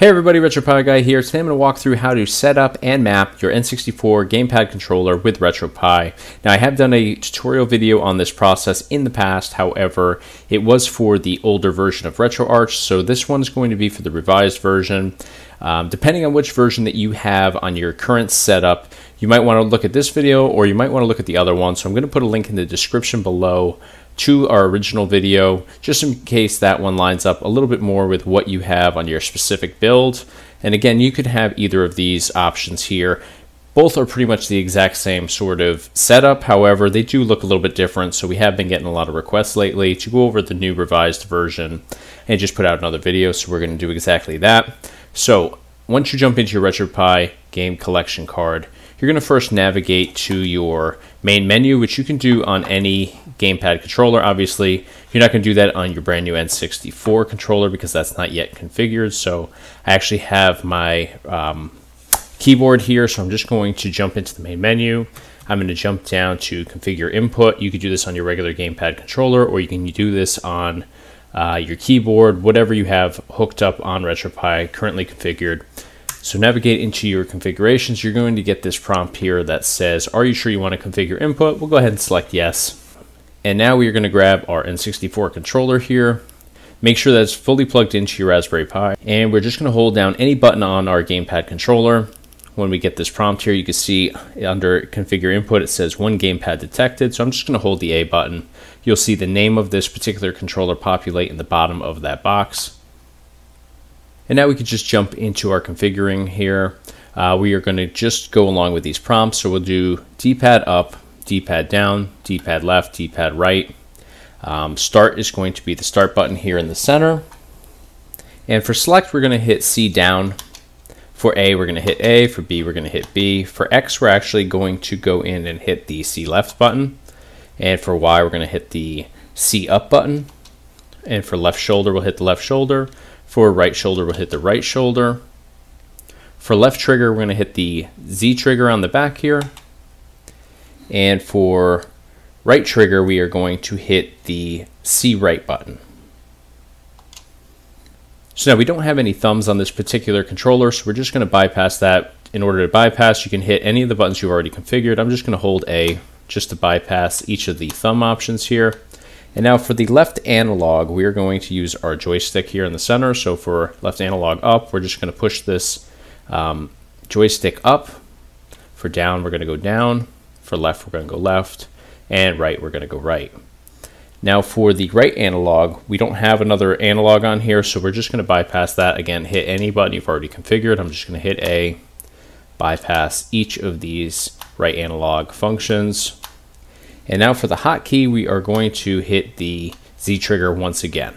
Hey everybody, RetroPie Guy here. Today I'm going to walk through how to set up and map your N64 gamepad controller with RetroPie. Now I have done a tutorial video on this process in the past, however, it was for the older version of RetroArch, so this one's going to be for the revised version. Um, depending on which version that you have on your current setup, you might want to look at this video or you might want to look at the other one. So I'm going to put a link in the description below to our original video, just in case that one lines up a little bit more with what you have on your specific build. And again, you could have either of these options here. Both are pretty much the exact same sort of setup. However, they do look a little bit different. So we have been getting a lot of requests lately to go over the new revised version and just put out another video. So we're going to do exactly that. So once you jump into your RetroPie game collection card, you're going to first navigate to your main menu, which you can do on any gamepad controller. Obviously, you're not going to do that on your brand new N64 controller because that's not yet configured. So I actually have my um, keyboard here, so I'm just going to jump into the main menu. I'm going to jump down to configure input. You could do this on your regular gamepad controller, or you can do this on uh, your keyboard, whatever you have hooked up on RetroPie, currently configured. So navigate into your configurations. You're going to get this prompt here that says, are you sure you want to configure input? We'll go ahead and select yes. And now we are going to grab our N64 controller here. Make sure that it's fully plugged into your Raspberry Pi. And we're just going to hold down any button on our gamepad controller. When we get this prompt here, you can see under configure input, it says one gamepad detected. So I'm just going to hold the A button. You'll see the name of this particular controller populate in the bottom of that box. And now we can just jump into our configuring here. Uh, we are going to just go along with these prompts. So we'll do D-pad up, D-pad down, D-pad left, D-pad right. Um, start is going to be the start button here in the center. And for select, we're going to hit C down. For A, we're going to hit A. For B, we're going to hit B. For X, we're actually going to go in and hit the C left button. And for Y, we're going to hit the C up button. And for left shoulder, we'll hit the left shoulder. For right shoulder, we'll hit the right shoulder. For left trigger, we're going to hit the Z trigger on the back here. And for right trigger, we are going to hit the C right button. So now we don't have any thumbs on this particular controller, so we're just going to bypass that. In order to bypass, you can hit any of the buttons you've already configured. I'm just going to hold A just to bypass each of the thumb options here. And now for the left analog, we're going to use our joystick here in the center. So for left analog up, we're just going to push this um, joystick up. For down, we're going to go down. For left, we're going to go left. And right, we're going to go right. Now for the right analog, we don't have another analog on here, so we're just going to bypass that. Again, hit any button you've already configured. I'm just going to hit A, bypass each of these right analog functions. And now for the hotkey, we are going to hit the Z trigger once again.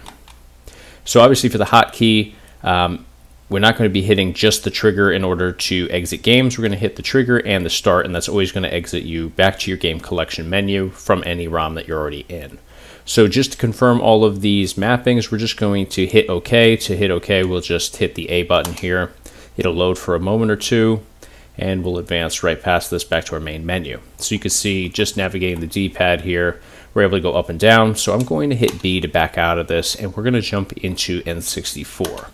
So obviously for the hotkey, um, we're not going to be hitting just the trigger in order to exit games. We're going to hit the trigger and the start, and that's always going to exit you back to your game collection menu from any ROM that you're already in. So just to confirm all of these mappings, we're just going to hit OK. To hit OK, we'll just hit the A button here. It'll load for a moment or two and we'll advance right past this back to our main menu. So you can see just navigating the D-pad here, we're able to go up and down. So I'm going to hit B to back out of this and we're going to jump into N64.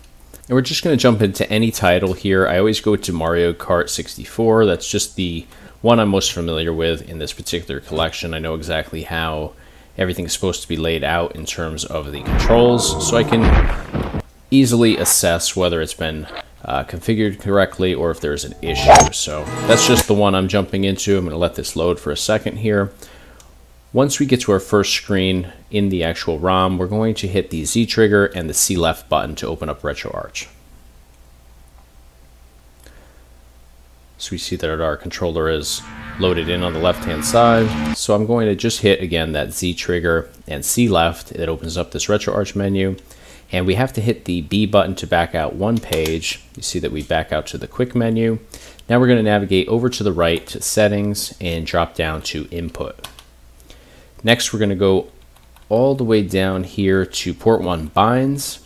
And we're just going to jump into any title here. I always go to Mario Kart 64. That's just the one I'm most familiar with in this particular collection. I know exactly how everything's supposed to be laid out in terms of the controls, so I can easily assess whether it's been uh, configured correctly or if there's an issue. So that's just the one I'm jumping into. I'm going to let this load for a second here. Once we get to our first screen in the actual ROM, we're going to hit the Z trigger and the C left button to open up RetroArch. So we see that our controller is loaded in on the left hand side. So I'm going to just hit again that Z trigger and C left. It opens up this RetroArch menu and we have to hit the B button to back out one page. You see that we back out to the quick menu. Now we're going to navigate over to the right to settings and drop down to input. Next we're going to go all the way down here to port 1 binds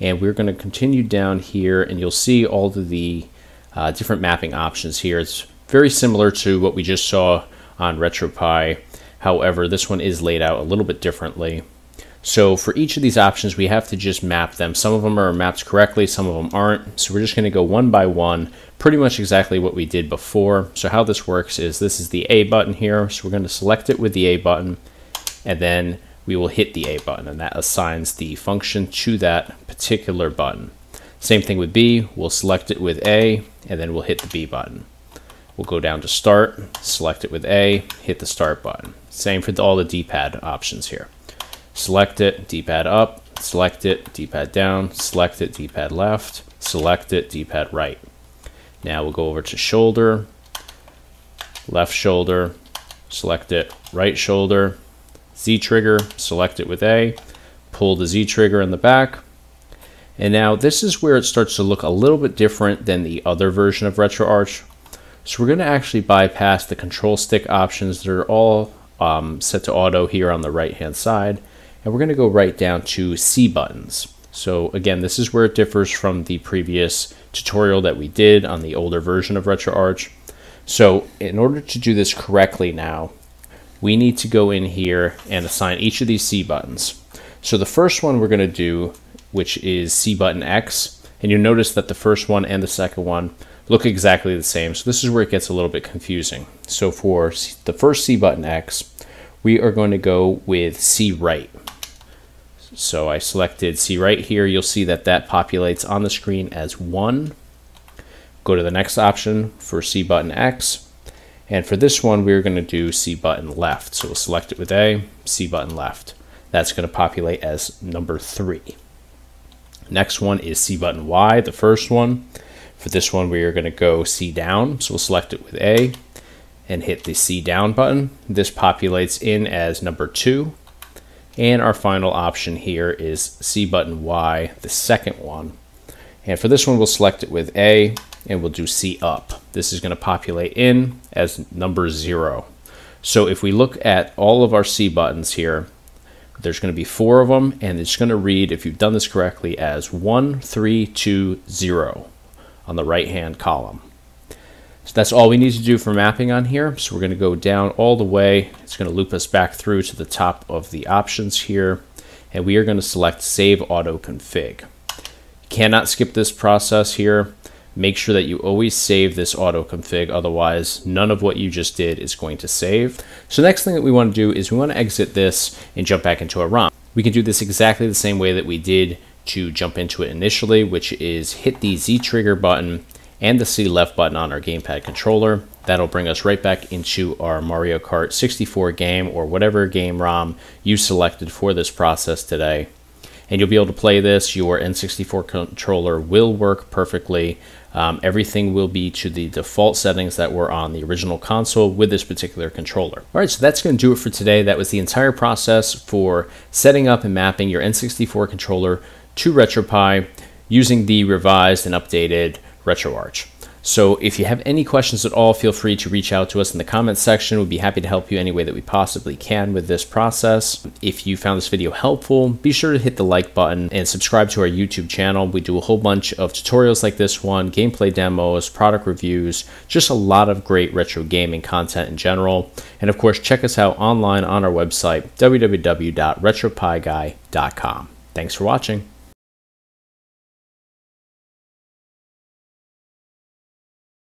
and we're going to continue down here and you'll see all of the uh, different mapping options here. It's very similar to what we just saw on RetroPie. However, this one is laid out a little bit differently. So for each of these options, we have to just map them. Some of them are mapped correctly, some of them aren't. So we're just going to go one by one, pretty much exactly what we did before. So how this works is this is the A button here. So we're going to select it with the A button, and then we will hit the A button, and that assigns the function to that particular button. Same thing with B, we'll select it with A, and then we'll hit the B button. We'll go down to start, select it with A, hit the start button. Same for all the D-pad options here select it, D-pad up, select it, D-pad down, select it, D-pad left, select it, D-pad right. Now we'll go over to shoulder, left shoulder, select it, right shoulder, Z trigger, select it with A, pull the Z trigger in the back. And now this is where it starts to look a little bit different than the other version of RetroArch. So we're going to actually bypass the control stick options that are all um, set to auto here on the right hand side and we're going to go right down to C buttons. So again, this is where it differs from the previous tutorial that we did on the older version of RetroArch. So in order to do this correctly now, we need to go in here and assign each of these C buttons. So the first one we're going to do, which is C button X, and you'll notice that the first one and the second one look exactly the same. So this is where it gets a little bit confusing. So for the first C button X, we are going to go with C right. So I selected C right here. You'll see that that populates on the screen as 1. Go to the next option for C button X. And for this one, we're going to do C button left. So we'll select it with A, C button left. That's going to populate as number 3. Next one is C button Y, the first one. For this one, we are going to go C down. So we'll select it with A and hit the C down button. This populates in as number 2. And our final option here is C button Y, the second one. And for this one, we'll select it with A and we'll do C up. This is going to populate in as number zero. So if we look at all of our C buttons here, there's going to be four of them, and it's going to read, if you've done this correctly, as one, three, two, zero on the right hand column. So that's all we need to do for mapping on here. So we're going to go down all the way. It's going to loop us back through to the top of the options here. And we are going to select Save Auto Config. You cannot skip this process here. Make sure that you always save this auto config, otherwise none of what you just did is going to save. So next thing that we want to do is we want to exit this and jump back into a ROM. We can do this exactly the same way that we did to jump into it initially, which is hit the Z trigger button and the C left button on our gamepad controller. That'll bring us right back into our Mario Kart 64 game or whatever game ROM you selected for this process today. And you'll be able to play this. Your N64 controller will work perfectly. Um, everything will be to the default settings that were on the original console with this particular controller. All right, so that's going to do it for today. That was the entire process for setting up and mapping your N64 controller to RetroPie using the revised and updated RetroArch. So if you have any questions at all, feel free to reach out to us in the comments section. We'd be happy to help you any way that we possibly can with this process. If you found this video helpful, be sure to hit the like button and subscribe to our YouTube channel. We do a whole bunch of tutorials like this one, gameplay demos, product reviews, just a lot of great retro gaming content in general. And of course, check us out online on our website, www.retropieguy.com. Thanks for watching.